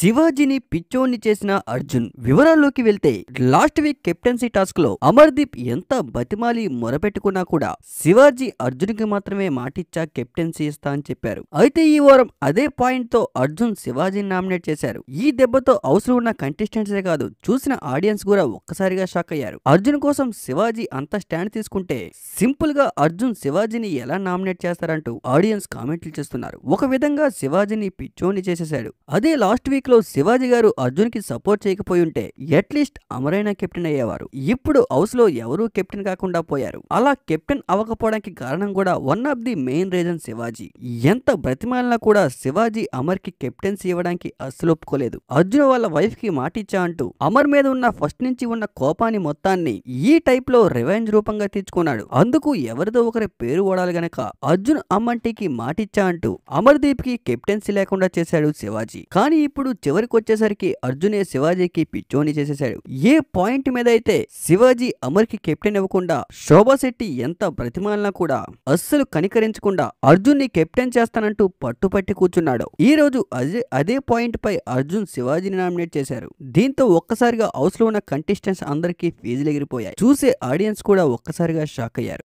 శివాజీని పిచ్చోని చేసిన అర్జున్ వివరాల్లోకి వెళ్తే లాస్ట్ వీక్ కెప్టెన్సీ టాస్క్లో అమర్దీప్ ఎంత బతిమాలి మొరపెట్టుకున్నా కూడా శివాజీ అర్జున్కి మాత్రమే మాటిచ్చా కెప్టెన్సీ ఇస్తా అని చెప్పారు. అయితే ఈ వారం అదే పాయింట్తో అర్జున్ శివాజీని నామినేట్ చేశారు. ఈ దెబ్బతో అవసరం ఉన్న కంటెస్టెంట్సే కాదు చూసిన ఆడియన్స్ కూడా ఒక్కసారిగా షాక్ అయ్యారు. అర్జున్ కోసం శివాజీ అంత స్టాండ్ తీసుకుంటే సింపుల్గా అర్జున్ శివాజీని ఎలా నామినేట్ చేస్తారంటూ ఆడియన్స్ కామెంట్లు చేస్తున్నారు. ఒక విధంగా శివాజీని పిచ్చోని చేసేశాడు. అదే లాస్ట్ వీక్ లో శివాజీ గారు అర్జున్కి సపోర్ట్ చేయకపోయి ఉంటే అట్లీస్ట్ అమరైన కెప్టెన్ అయ్యేవారు. ఇప్పుడు హౌస్లో ఎవరూ కెప్టెన్ కాకుండా పోయారు. అలా కెప్టెన్ అవ్వకపోవడానికి కారణం కూడా one of the main reason Shivaji. ఎంత బ్రతిమాలినా కూడా శివాజీ అమర్కి కెప్టెన్సీ ఇవ్వడానికి అస్సలు ఒప్పుకోలేదు. అర్జున్ వాళ్ళ వైఫ్కి మాటిచ్చా అంటూ అమర్ మీద ఉన్న ఫస్ట్ నుంచి ఉన్న కోపాన్ని మొత్తాన్ని ఈ టైప్లో రివెంజ్ రూపంగా తీర్చుకున్నాడు. అందుకు ఎవరిదో ఒకరి పేరు ఓడాలి గనక అర్జున్ అమ్మంటికి మాటిచ్చా అంటూ అమర్దీప్కి కెప్టెన్సీ లేకుండా చేశాడు శివాజీ. కానీ ఇప్పుడు చివరికి వచ్చేసరికి అర్జునే శివాజీకి పిచ్చోని చేసేశాడు. ఏ పాయింట్ మీద అయితే శివాజీ అమర్కి కెప్టెన్ ఇవ్వకుండా శోభాశెట్టి ఎంత బ్రతిమాలినా కూడా అస్సలు కనికరించకుండా అర్జున్ని కెప్టెన్ చేస్తానంటూ పట్టుపట్టి కూర్చున్నాడు. ఈ రోజు అదే అదే పాయింట్ పై అర్జున్ శివాజీని నామినేట్ చేశారు. దీంతో ఒక్కసారిగా హౌస్లో ఉన్న కంటెస్టెంట్స్ అందరికీ ఫీజులు ఎగిరిపోయాయి. చూసే ఆడియన్స్ కూడా ఒక్కసారిగా షాక్ అయ్యారు.